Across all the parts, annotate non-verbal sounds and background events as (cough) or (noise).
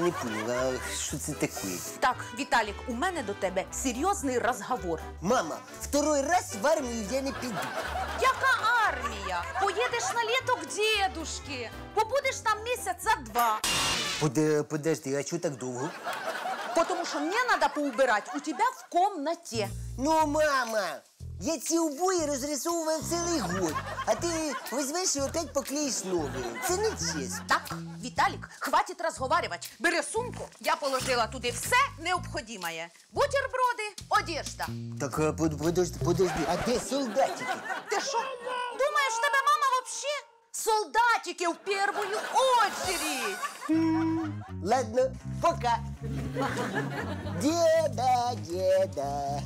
а що це таке? Так, Віталік, у мене до тебе серйозний розговор. Мама, второй раз в армію я не піду. Яка армія? Поїдеш на літо к дедушки. Побудеш там місяця два. Поде, подожди, а чого так довго? Потому що мені треба поубирати у тебе в комнаті. Ну, мама, я ці обої розрисовував цілий год, а ти візьмеш і опять поклеїш нові. Це не чесно. Так, Віталік, хватить розговарювати. Бери сумку, я положила туди все необхідне. Бутерброди, одежда. Так, под- подожди, подожди, а де солдатики? Ти що, думаєш, тебе мама вообще? Солдатики в первую очередь. Ладно, пока. Деда, деда.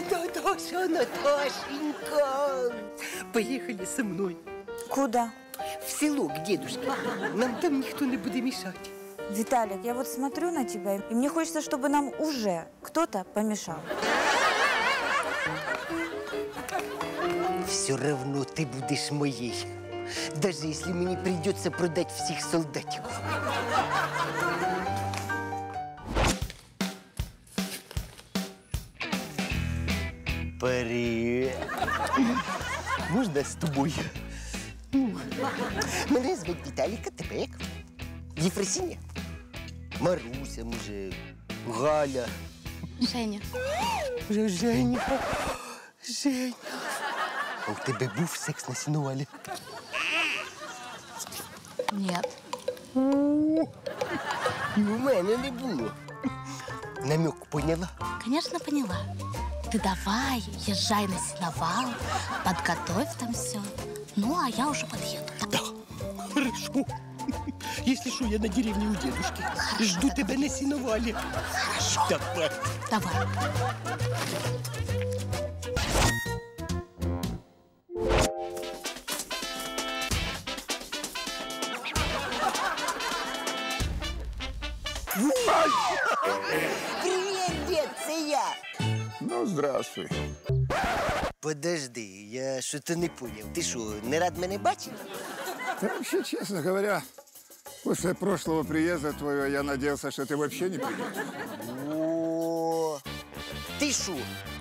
Наташа, Наташенька, поехали со мной Куда? в село к дедушке. Нам там никто не будет мешать. Виталик, я вот смотрю на тебя, и мне хочется, чтобы нам уже кто-то помешал. Все равно ты будешь моей. Даже если мне придется продать всех солдатиков. Привет. Можна з тобою? Ну, Мене звуть Віталік, а тебе як? Єфросиня? Маруся, може, Галя. Женя. Вже Женя. (gasps) Женя. А у тебе був секс на сінувалі? Нет. І у мене не було. Намек поняла? Конечно, поняла. Ты давай, езжай на сеновал, подготовь там все. Ну, а я уже подъеду. Да. Хорошо. Если что, я на деревне у дедушки. Жду тебя на сеновале. Хорошо. Давай. Давай. Привет, дед, це я. Ну, здравствуй. Подожди, я що-то не поняв. Ти що, не рад мене бачити? Да, вообще, честно говоря, после прошлого приезда твоего я надеялся, что ты вообще не придешь. О, ти що,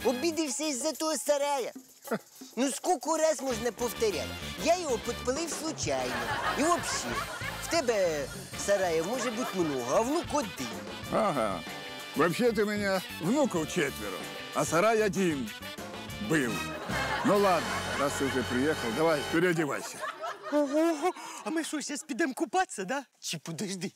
обідався із-за того сарая? Ну, скільки раз можна повторяти? Я його підпалив случайно. І взагалі, в тебе сараїв може бути много, а внук один. Ага. Вообще-то у меня внуков четверо, а сарай один был. Ну ладно, раз ты уже приехал, давай, переодевайся. Ого, а ми що, зараз підемо купатися, да? Чи подожди,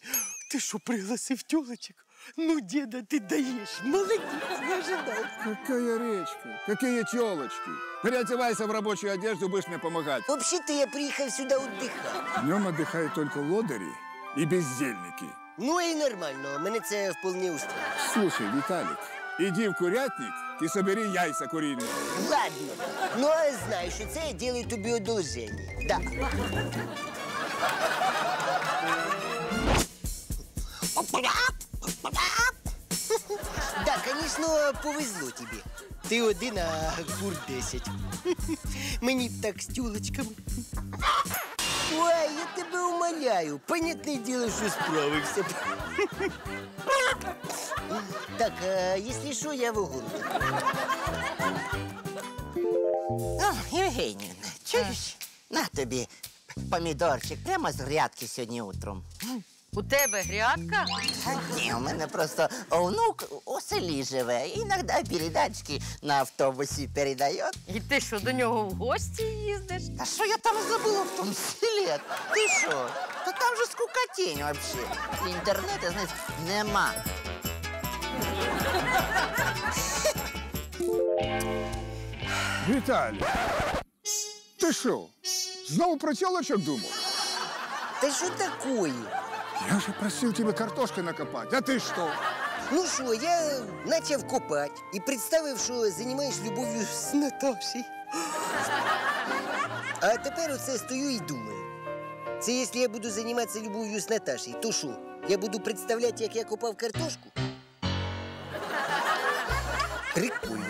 ти що, пригласив тёлочек? Ну, деда, ти даєш, молодець, не ожидав. Какая речка, какие телочки. Переодевайся в рабочую одежду, будешь мне помогать. Взагалі-то я приїхав сюди віддихати. Днем отдыхают только лодыри и бездельники. Ну і нормально, мене це вполне устроює. Слушай, Виталик, иди в курятник и собери яйца куриные. Ладно, ну а знаєш, що це я делаю тобі одолження. Да. Да, конечно, повезло тобі. Ти один, а кур десять. Мені б так з тюлочками. Ой, я тебе умоляю. Понятне діло, що справився. б. Так, якщо що, я в огороді. О, Євгенівна, чуєш? На тобі помідорчик прямо з грядки сьогодні утром. У тебе грядка? Та ні, у мене просто онук у селі живе. Іноді передачки на автобусі передає. І ти що, до нього в гості їздиш? Та що я там забула в тому селі? Ти що? Та там же скукотінь вообще. Інтернету, знаєш, нема. Виталий, ты что, снова про телочек думал? Та що такое? Я же просил тебя картошкой накопать, а ты что? Ну що, я почав копати і представив, що займаюсь любов'ю з Наташею. А тепер оце стою і думаю. Це якщо я буду займатися любов'ю з Наташею, то що? Я буду представляти, як я купав картошку. Прикольно.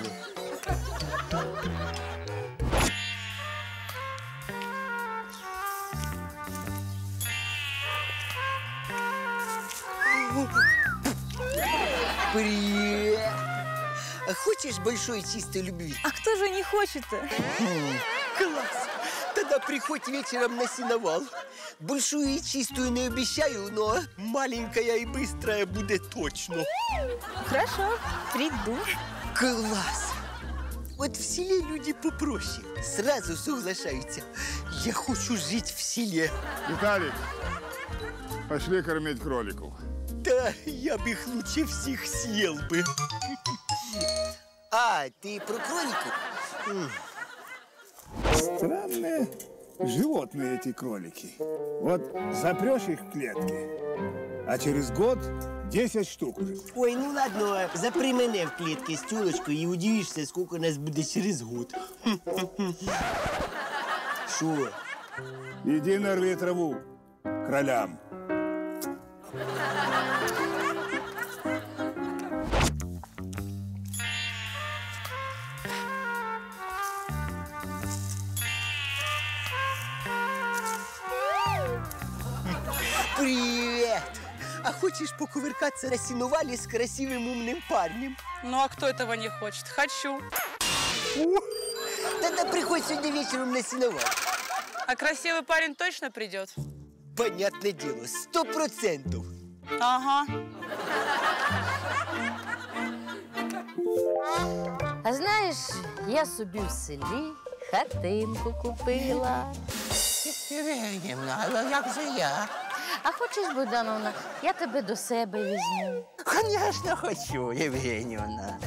Привет! А хочешь большой чистой любви? А кто же не хочет-то? Класс! Тогда приходь вечером на сеновал. Большую и чистую не обещаю, но маленькая и быстрая будет точно. Хорошо, приду. Класс! Вот в селе люди попроще. Сразу соглашаются. Я хочу жить в селе. Виталик, пошли кормить кроликов. Да, я бы их лучше всех съел бы. (laughs) А, ты про кролику? Странные животные эти кролики. Вот запрешь их в клетки, а через год 10 штук уже. Ой, ну ладно, запри мене в клітки з тюлочкою і удивишся, скільки нас буде через год. (laughs) Що? Иди нарви траву кролям. хочешь покувыркаться на сеновале с красивым умным парнем? Ну а кто этого не хочет? Хочу. Тогда приходь сегодня вечером на сеновал. А красивый парень точно придет? Понятное дело, сто процентов. Ага. А знаєш, я собі в селі хатинку купила. Євгенівна, а як же я? А хочеш, Богдановна, я тебе до себе візьму. Звісно, хочу, Євгенівна.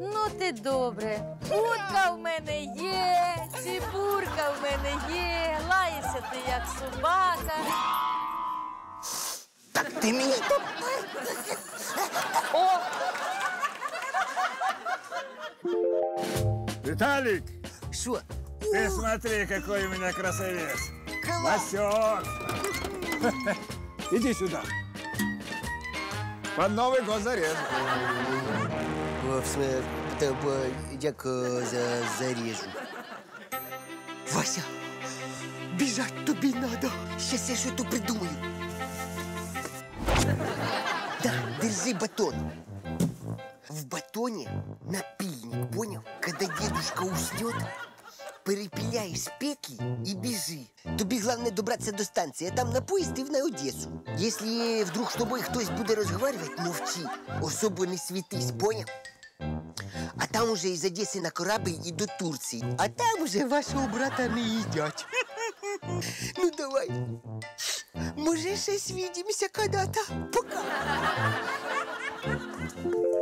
Ну, ти добре. Утка в мене є, цибурка в мене є, лаєшся ти як собака. Так ти мені О, Виталик, Що? ты смотри, какой у меня красавец. Класс! Лосек. (laughs) Иди сюда. Под Новый год зарежу. О, в смысле, тебе як е, за, зарежу. Вася, бежать тобі надо. Сейчас я что-то придумаю. Да, держи батон. В батоне напильник, понял? Когда дедушка уснет, перепиляешь петли и бежи. Тобі главное добраться до станции, а там на поезд и на Одессу. Если вдруг с тобой кто-то будет разговаривать, молчи. Особо не светись, понял? А там уже из Одессы на корабль и до Турции. А там уже вашего брата не едят. Ну давай. Може, ще свидимся когда-то. Пока.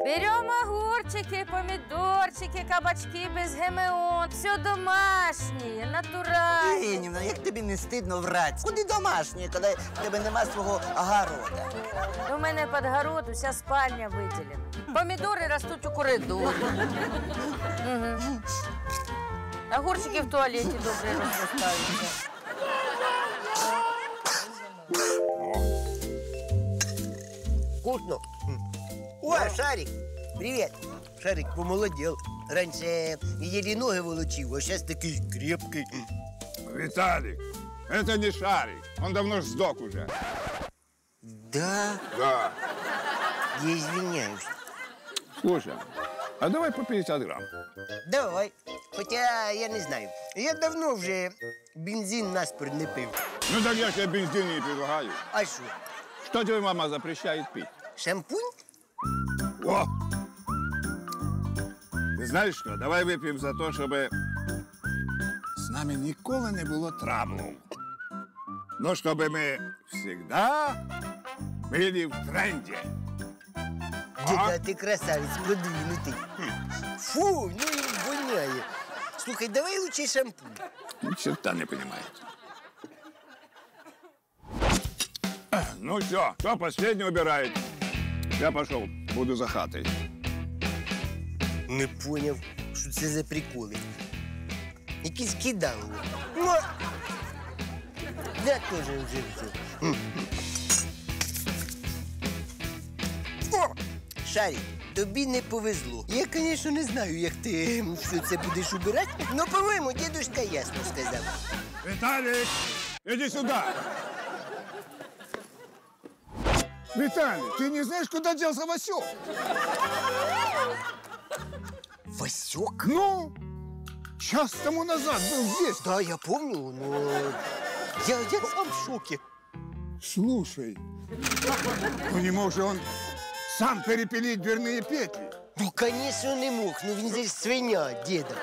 Беремо огурчики, помідорчики, кабачки без ГМО. Все домашнє, натуральне. Євгенівна, як тобі не стидно врать? Куди домашнє, коли в тебе нема свого огорода? У мене під город уся спальня виділена. Помідори ростуть у коридорі. Мгм. Огурчики в туалеті добре розростаються. Вкусно. О, Шарик, привет. Шарик помолодел. Раньше еле ноги волочил, а сейчас такой крепкий. Виталик, это не шарик. Он давно ж сдох уже. Да, Да. я извиняюсь. Слушай, а давай по 50 грамм. Давай. Хотя я не знаю. Я давно вже бензин наспор не пив. Ну так я тебе бензин не предлагаю. А що? Что тебе мама запрещает пить? Шампунь? О! Ти знаєш що? Давай вип'ємо за те, щоб з нами ніколи не було траблу. Ну, щоб ми завжди були в тренді. Діда, ти красавець, продвинутий. Хм. Фу, ну і воняє. Слухай, давай лучше шампунь. Ни черта не понимает. Ну все, кто последний убирает? Я пошел, Буду за хатой. Не поняв, що це за приколи. Якісь кидали. Ну, я теж вже. М. О, Шарик, тобі не повезло. Я, звісно, не знаю, як ти ем, все це будеш убирати, але, по-моєму, дідушка ясно сказав. Виталик, иди сюда. Виталий, ты не знаешь, куда делся Васек? Васек? Ну, час тому назад был здесь. Да, я помню, но я, я сам в шоке. Слушай, ну не мог же он сам перепилить дверные петли. Ну, конечно, не мог. Ну, він же ж свиня, деда.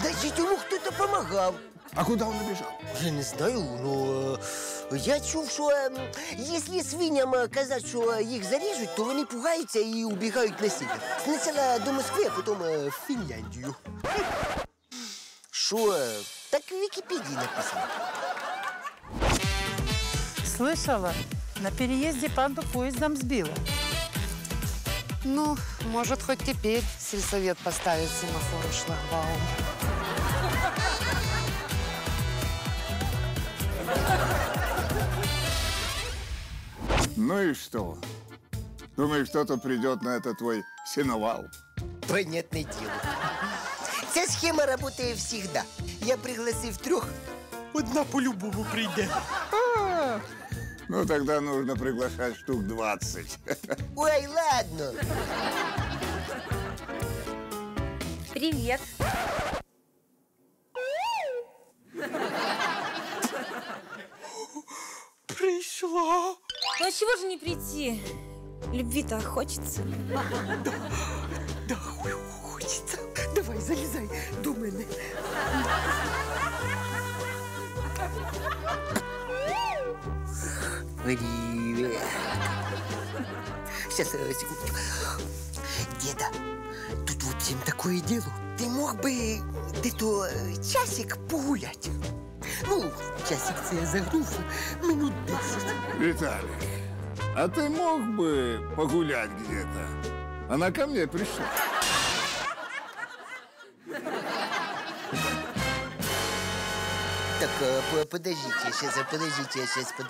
Значить, йому хтось допомагав. А куда он убежал? Я не знаю, ну е, я чув, що е, м, якщо свиням е, казати, що їх заріжуть, то вони пугаються і убігають на север. Спочатку до Москви, а потім е, в Фінляндію. Що? е, Так в Вікіпедії написано. Слышала, на переезде панду поездом сбила. Ну, может, хоть теперь сельсовет поставит семафор и шлагбаум. Ну и что? Думаешь, кто-то придет на этот твой сеновал? Понятне діло. Ця схема працює завжди. Я пригласив трьох, одна по-любому прийде. Ну, тогда нужно приглашать штук 20. Ой, ладно. Привет. Ну а чего же не прийти? Любви-то хочется. Да, хочеться. Давай, залізай до мене. Привет. Сейчас, э, секундочку. Деда, тут в общем такое дело. Ты мог бы где-то э, часик погулять? Ну, часик це я загнув минут 10. Виталий, а ты мог бы погулять где-то? Она ко мне пришла. Так, э, по- подождите, сейчас, подождите, я сейчас под...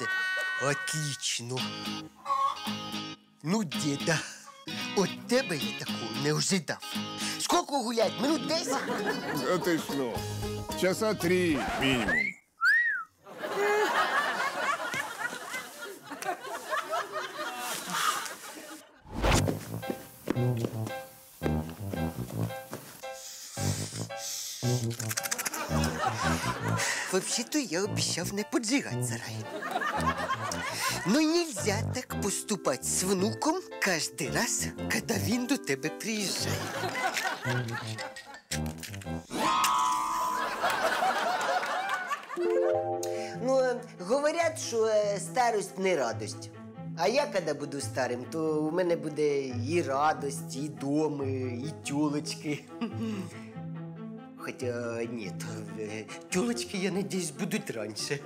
Отлично. Ну, деда, от тебе я такого не ожидав. Скільки гулять? Минут 10? Да ты что? Часа три минимум. Вообще-то я обещав не поджигать сарай. Но нельзя так поступать с внуком каждый раз, когда він до тебе приїжджає. Ну, говорять, що е, старость не радость. А я, коли буду старим, то у мене буде і радость, і доми, і тюлочки. Хоча ні, то тёлочки, я надеюсь, будуть раньше.